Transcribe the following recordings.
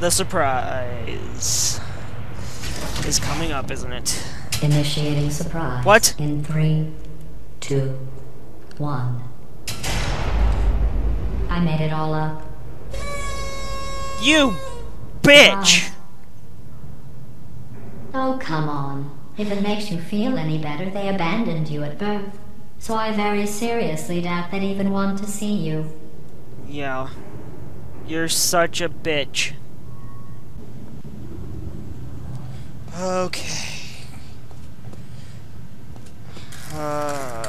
The surprise is coming up, isn't it? Initiating surprise. What? In three, two, one. I made it all up. You bitch! Oh, come on. If it makes you feel any better, they abandoned you at birth. So I very seriously doubt they'd even want to see you. Yeah. You're such a bitch. Okay. Uh,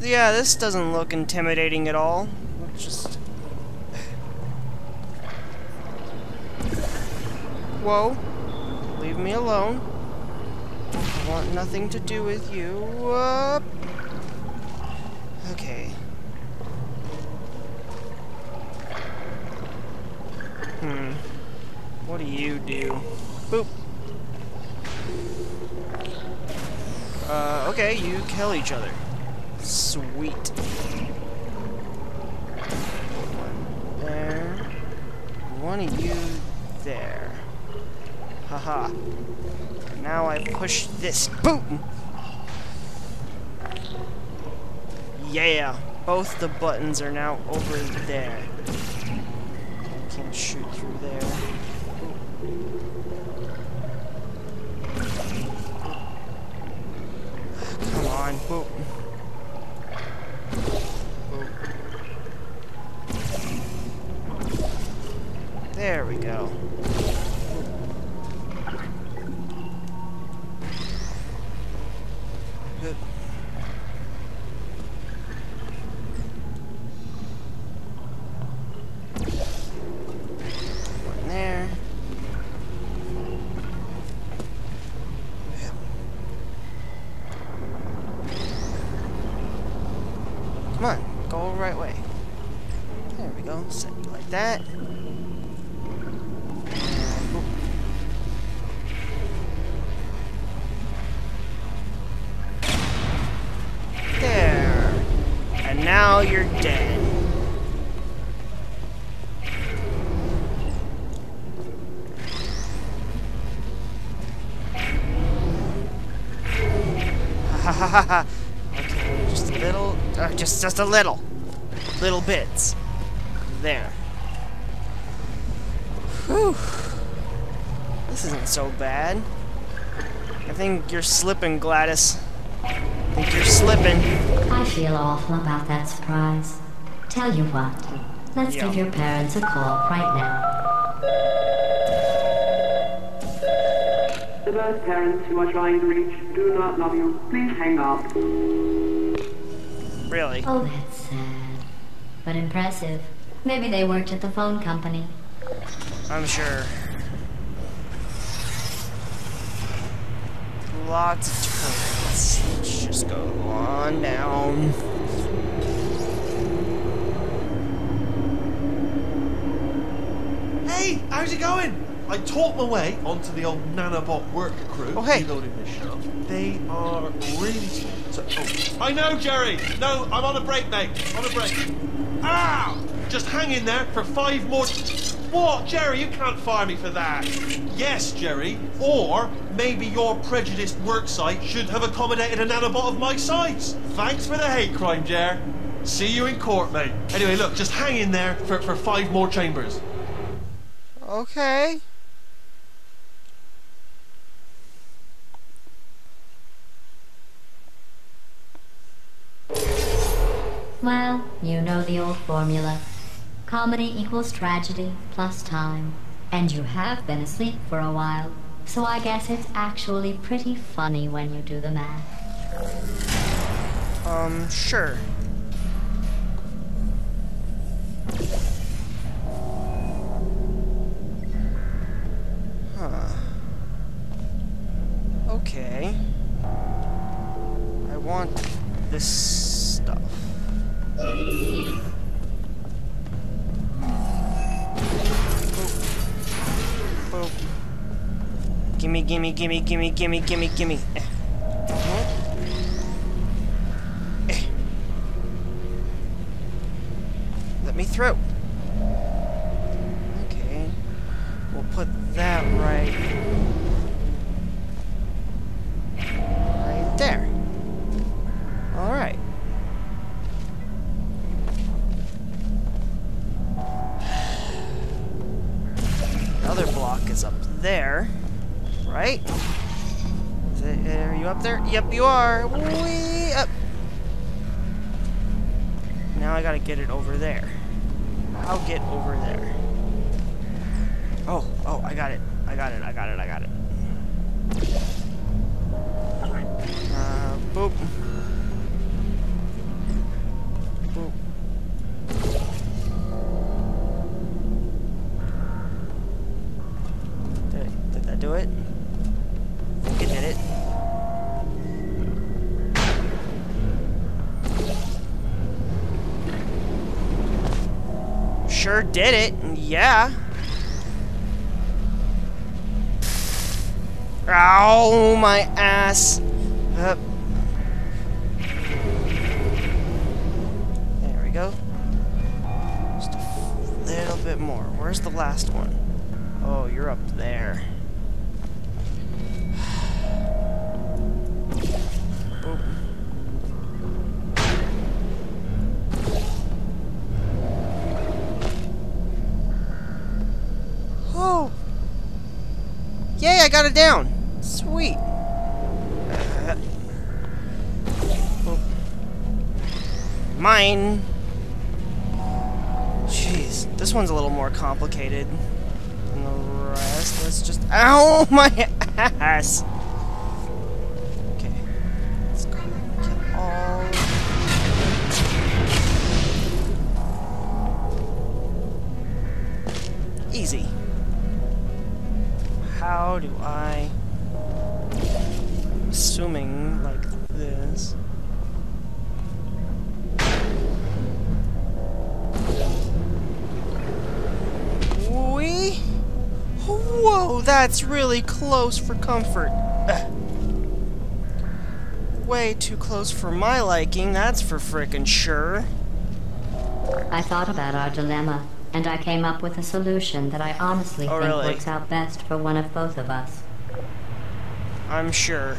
yeah, this doesn't look intimidating at all. Let's just... Whoa. Leave me alone. I want nothing to do with you. Uh, okay. Hmm. What do? Boop. Uh, okay, you kill each other. Sweet. One there. One of you there. Haha. Now I push this. Boom! Yeah! Both the buttons are now over there. I can't shoot through there. Thank you. Now you're dead. Ha ha ha ha. Okay, just a little, uh, just just a little, little bits. There. Whew. This isn't so bad. I think you're slipping, GLaDOS. I you're slipping. I feel awful about that surprise. Tell you what, let's Yeah. give your parents a call right now. The birth parents you are trying to reach do not love you. Please hang up. Really? Oh, that's sad. But impressive. Maybe they worked at the phone company. I'm sure. Lots of turrets. Let's just go on down. Hey, how's it going? I taught my way onto the old nanobot work crew Oh, hey. reloading this shaft. They are really. So, oh, I know, Jerry. No, I'm on a break, mate. On a break. Ow! Just hang in there for five more. What, Jerry? You can't fire me for that. Yes, Jerry. Or maybe your prejudiced work site should have accommodated a nanobot of my size. Thanks for the hate crime, Jer. See you in court, mate. Anyway, look, just hang in there for, for five more chambers. Okay. Well, you know the old formula. Comedy equals tragedy plus time. And you have been asleep for a while. So I guess it's actually pretty funny when you do the math. Um, sure. Huh. Okay. I want this gimme, gimme, gimme, gimme, gimme, gimme. Let me through. Okay. We'll put that right Yep, you are. Whee up. Now I gotta get it over there. I'll get over there. Oh, oh, I got it. I got it, I got it, I got it. Uh, boop. Boop. Did, did that do it? Sure did it, yeah. Ow, my ass. Up. There we go. Just a little bit more. Where's the last one? Oh, you're up there. Got it down! Sweet. Mine. Jeez, this one's a little more complicated than the rest. Let's just. Ow, my ass! How do I... I'm assuming like this. Wee? Whoa, that's really close for comfort. Ugh. Way too close for my liking, that's for frickin' sure. I thought about our dilemma, and I came up with a solution that I honestly Oh, think really? works out best for one of both of us. I'm sure.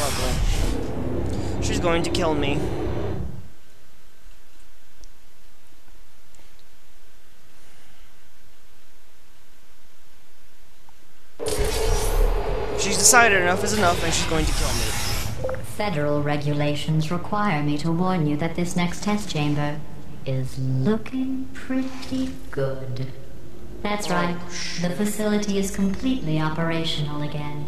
Lovely. She's going to kill me. She's decided enough is enough and she's going to kill me. Federal regulations require me to warn you that this next test chamber is looking pretty good. That's right. The facility is completely operational again.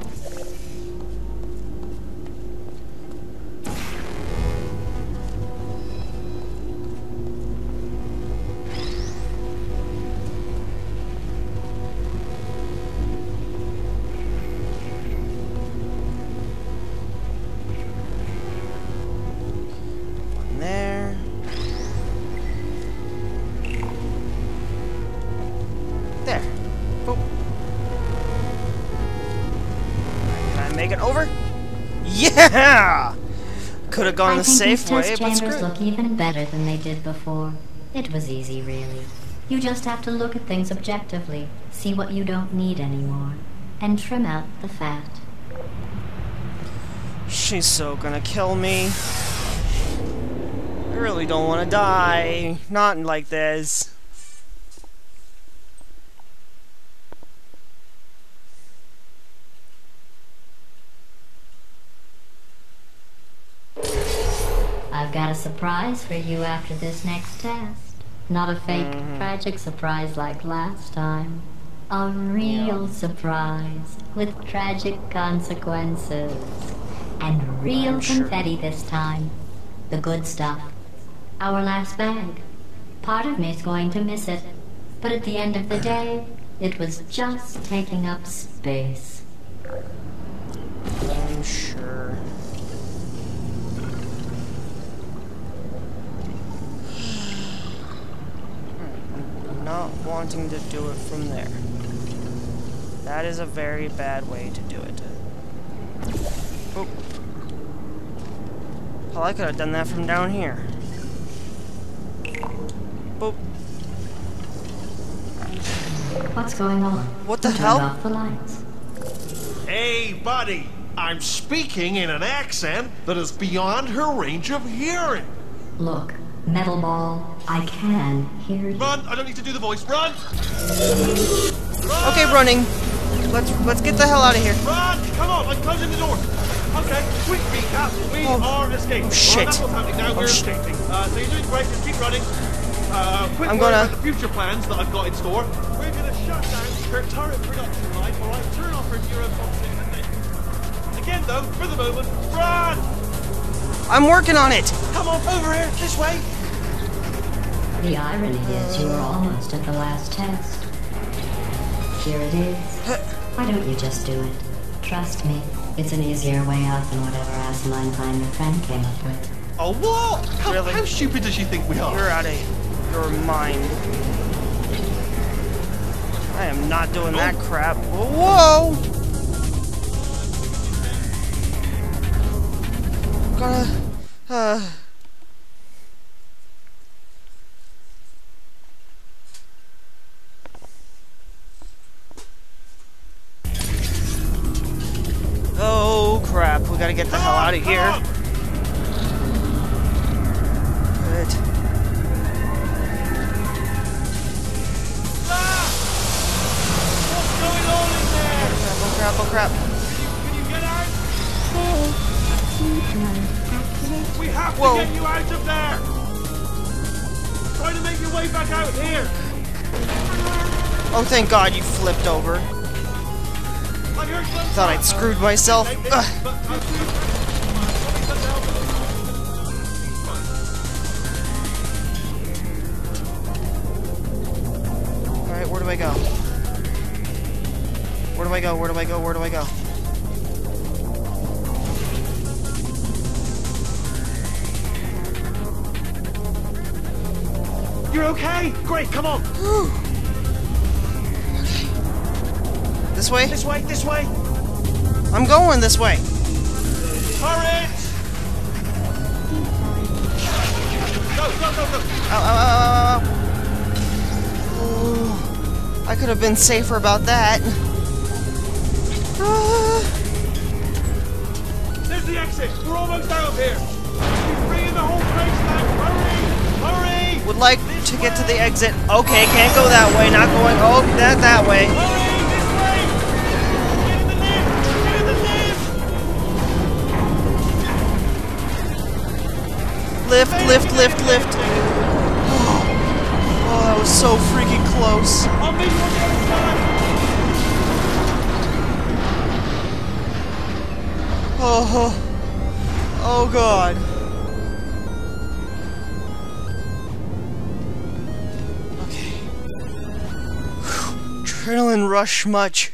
Could have gone I the think safe these way, but screw look even better than they did before. It was easy, really. You just have to look at things objectively, see what you don't need anymore, and trim out the fat. She's so gonna kill me. I really don't want to die. Not like this. I've got a surprise for you after this next test. Not a fake, Mm-hmm. tragic surprise like last time. A real surprise with tragic consequences. And real confetti this time. The good stuff. Our last bag. Part of me's going to miss it. But at the end of the day, it was just taking up space. Sure. I'm not wanting to do it from there. That is a very bad way to do it. Oh. Well, I could have done that from down here. Boop. What's going on? What the Who turned hell? off the lights? Hey, buddy. I'm speaking in an accent that is beyond her range of hearing. Look, Metal Ball, I can hear you. Run! I don't need to do the voice. Run! Okay, running. Let's let's get the hell out of here. Run! Come on, I'm closing the door. Okay, quick recap. We Oh. are escaping. Oh, shit. Well, that's what's happening now. Oh, We're sh- escaping. Uh, so you're doing great. Just keep running. Uh, quick I'm word gonna- about the future plans that I've got in store. We're gonna shut down her turret production line. All right, turn off her neurotoxin. and then- Again, though, for the moment, run! I'm working on it. Come on, over here, this way. The irony is you were almost at the last test. Here it is. Why don't you just do it? Trust me, it's an easier way out than whatever asinine plan your friend came up with. Oh, what? How, Really? how stupid does she think we are? You're out of your mind. I am not doing that crap. Whoa! Gotta. Uh. Gotta get the hell out of here. Good. Ah! What's going on in there? Crap, oh crap, oh crap. Can you get out? We have Whoa. to get you out of there! Try to make your way back out here! Oh, thank God you flipped over. I heard some Thought I'd screwed myself. Ugh. where do I go? Where do I go? Where do I go? Where do I go? You're okay? Great, come on! way? This way, this way! I'm going this way. Hurry! Go, go, go, go! Ow, ow, ow, I could have been safer about that. Ah, There's the exit! We're almost out of here! Bringing the whole now! Hurry! Hurry! would like to get to the exit. Okay, can't go that way. Not going. Oh, that that way. Hurry! Lift! Lift, lift, lift, lift. Oh, that was so freaking close. Oh, oh God. Okay. Adrenaline rush much.